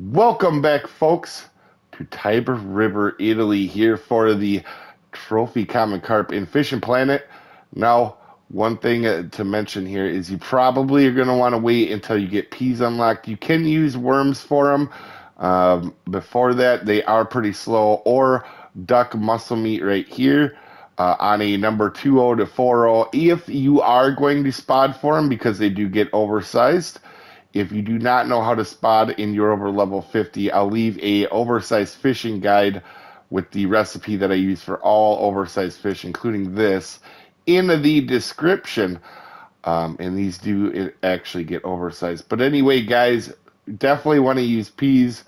Welcome back, folks, to Tiber River, Italy, here for the Trophy Common Carp in Fishing Planet. Now, one thing uh, to mention here is you probably are going to want to wait until you get peas unlocked. You can use worms for them. Um, before that, they are pretty slow, or duck mussel meat right here. Uh, on a number 20 to 40 if you are going to spot for them because they do get oversized if you do not know how to spot in your over level 50, I'll leave a oversized fishing guide with the recipe that I use for all oversized fish, including this, in the description. Um, and these do actually get oversized. But anyway, guys, definitely want to use peas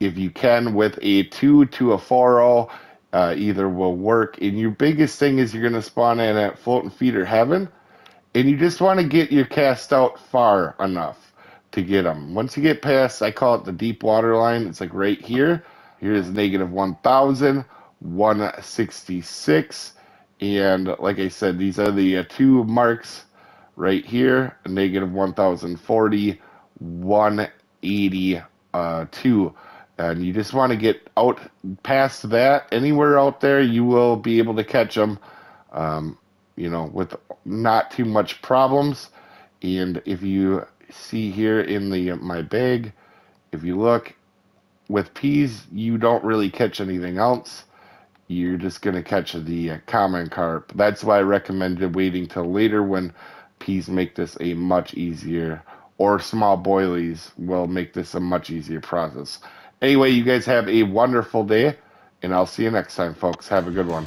if you can with a 2 to a 4 uh, either will work. And your biggest thing is you're going to spawn in at floating feeder heaven. And you just want to get your cast out far enough to get them. Once you get past, I call it the deep water line. It's like right here. Here is negative 1,000, 166. And like I said, these are the uh, two marks right here, negative 1,040, 182. Uh, and you just want to get out past that. Anywhere out there, you will be able to catch them, um, you know, with not too much problems. And if you see here in the my bag, if you look, with peas, you don't really catch anything else. You're just going to catch the uh, common carp. That's why I recommended waiting till later when peas make this a much easier, or small boilies will make this a much easier process. Anyway, you guys have a wonderful day, and I'll see you next time, folks. Have a good one.